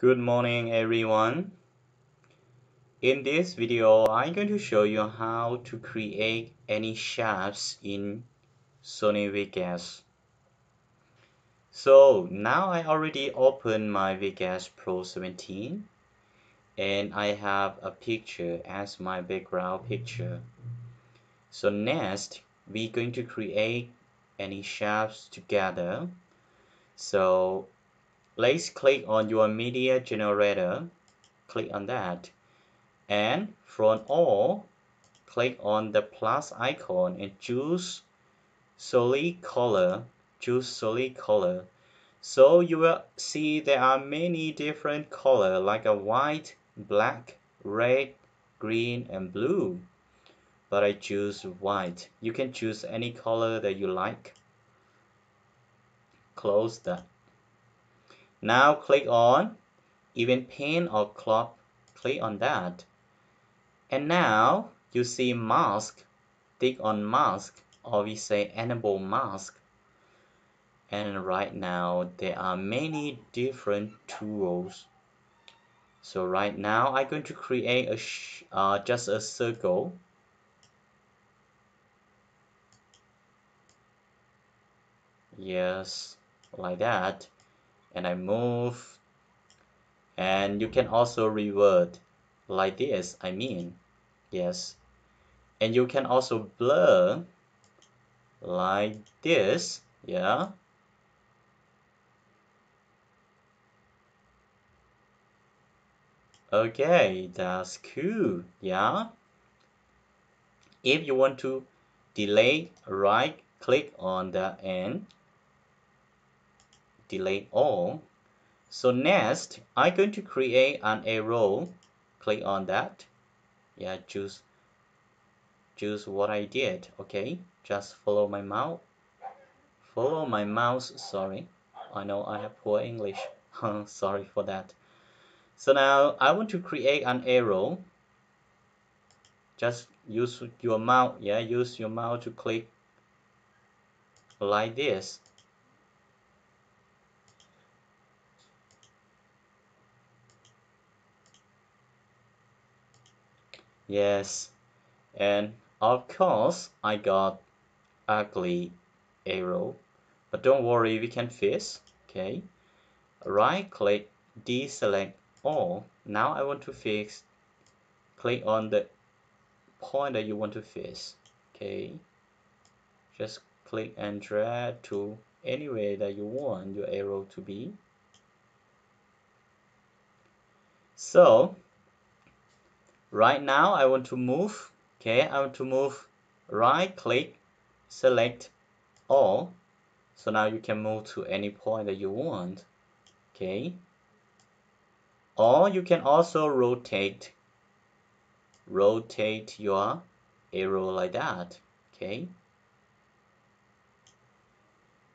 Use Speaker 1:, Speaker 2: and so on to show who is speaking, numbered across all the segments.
Speaker 1: Good morning everyone. In this video, I'm going to show you how to create any shapes in Sony Vegas. So now I already opened my Vegas Pro 17 and I have a picture as my background picture. So next, we're going to create any shapes together. So let's click on your media generator click on that and from all click on the plus icon and choose solid color choose solid color. So you will see there are many different color like a white black red green and blue. But I choose white. You can choose any color that you like. Close that now click on event pan or crop. Click on that. And now you see mask. Click on mask or we say enable mask. And right now there are many different tools. So right now I'm going to create a uh, just a circle. Yes, like that and I move. And you can also revert like this I mean yes. And you can also blur like this yeah. Okay that's cool yeah. If you want to delay right click on the end delete all. So next I'm going to create an arrow. Click on that. Yeah choose choose what I did. Okay just follow my mouse. Follow my mouse sorry. I know I have poor English. Sorry for that. So now I want to create an arrow. Just use your mouse yeah use your mouse to click like this Yes, and of course I got ugly arrow, but don't worry, we can fix. Okay, right click, deselect all. Now I want to fix. Click on the point that you want to fix. Okay, just click and drag to anywhere that you want your arrow to be. So right now I want to move okay I want to move right click select all. So now you can move to any point that you want okay. Or you can also rotate rotate your arrow like that okay.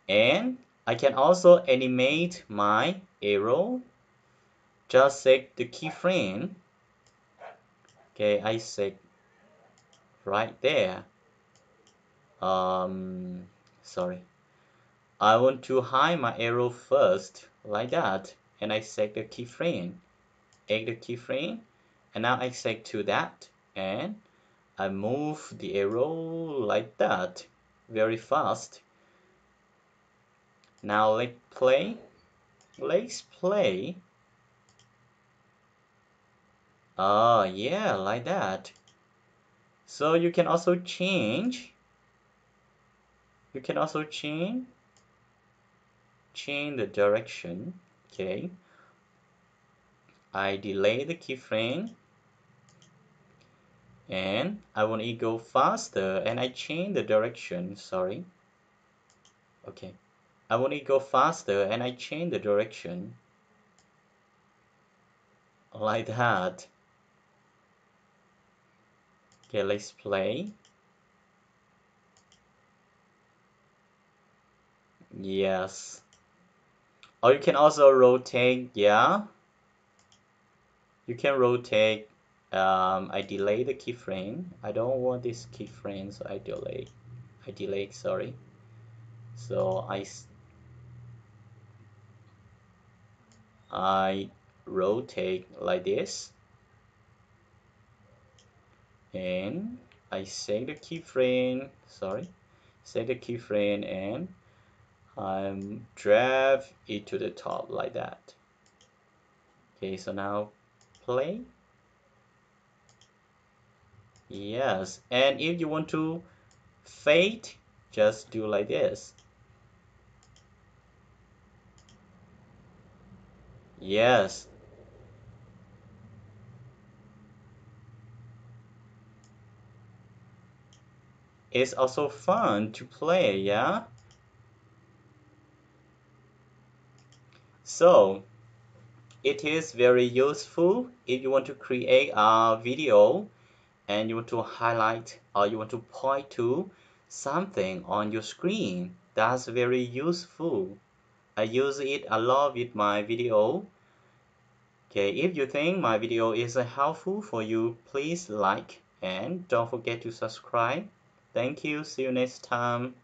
Speaker 1: And I can also animate my arrow. Just set the keyframe okay I said right there. Um sorry. I want to hide my arrow first like that and I set the keyframe. Add the keyframe and now I set to that and I move the arrow like that very fast. Now let's play let's play Oh, yeah, like that. So you can also change. You can also change. Change the direction. Okay. I delay the keyframe. And I want to go faster and I change the direction. Sorry. Okay. I want to go faster and I change the direction. Like that. Okay, let's play. Yes. Or you can also rotate, yeah. You can rotate. Um, I delay the keyframe. I don't want this keyframe, so I delay. I delay, sorry. So I I rotate like this and I set the keyframe sorry set the keyframe and I'm drag it to the top like that. Okay so now play. Yes and if you want to fade just do like this. Yes it's also fun to play yeah? So it is very useful if you want to create a video and you want to highlight or you want to point to something on your screen. That's very useful. I use it a lot with my video. Okay if you think my video is helpful for you please like and don't forget to subscribe thank you. See you next time